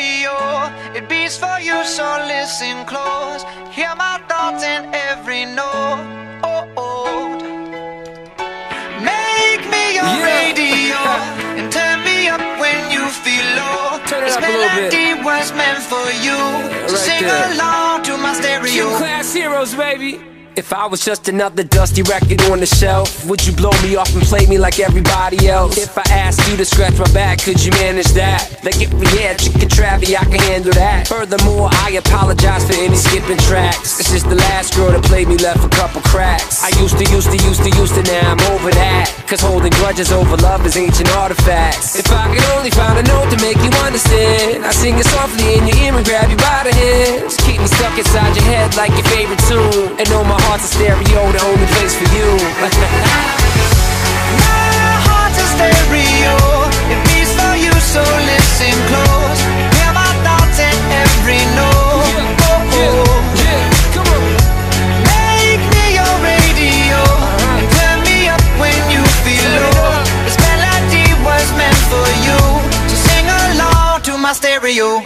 stereo. It beats for you, so listen close. Hear my thoughts in every note. Oh, oh. Make me your Yeah. radio and turn me up when you feel low. Turn it this up a little bit. melody was meant for you. so right sing there. along to my stereo. Gym class heroes, baby. If I was just another dusty record on the shelf, would you blow me off and play me like everybody else? If I asked you to scratch my back, could you manage that? Like if we had chicken Travie, I can handle that. Furthermore, I apologize for any skipping tracks. This is the last girl that played me left a couple cracks. I used to, used to, used to, used to, now I'm over that. Cause holding grudges over love is ancient artifacts. If I could only find a note to make you understand, I sing it softly in your ear and grab you by the hands. Stuck inside your head like your favorite tune. And know my heart's a stereo, the only place for you. My heart's a stereo. It beats for you, so listen close. Hear my thoughts in every note. Oh, oh. yeah, come on. Make me your radio. Uh-huh. and Turn me up when you feel low. This melody was meant for you. So sing along to my stereo.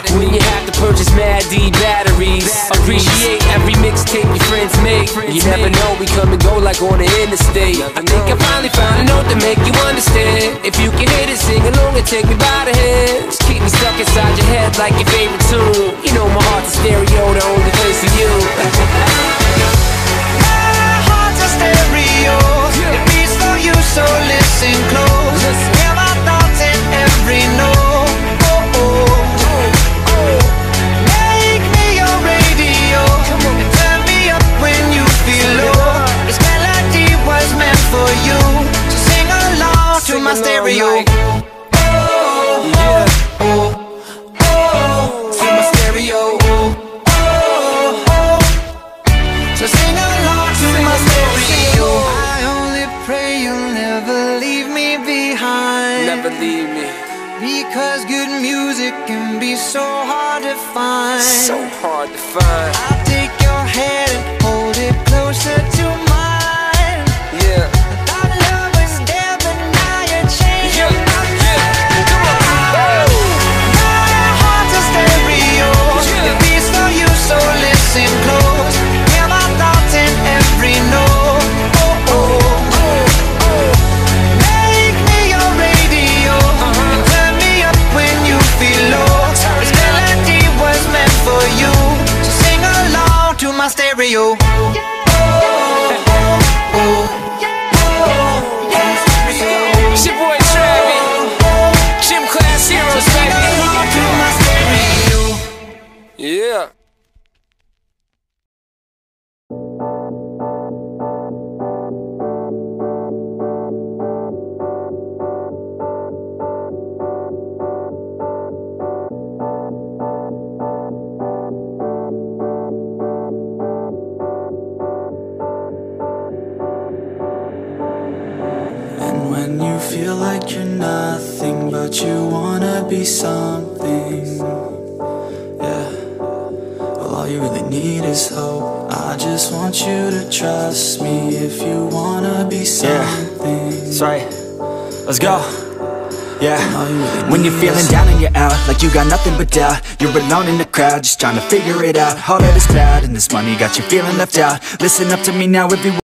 like on the interstate. I think I finally found a note to make you understand. If you can hit it, sing along and take me by the hands. Keep me stuck inside your head like your favorite tune. You know my So sing along to my stereo. I only pray you'll never leave me behind. Never leave me. Because good music can be so hard to find. So hard to find. I'll take your hand and hold it closer to stereo. Feel like you're nothing, but you wanna be something, yeah. Well, all you really need is hope. I just want you to trust me if you wanna be something. That's right. Let's go. Yeah. All you really When you're feeling down and you're out, like you got nothing but doubt. You're alone in the crowd, just trying to figure it out. All of this cloud and this money got you feeling left out. Listen up to me now, everyone.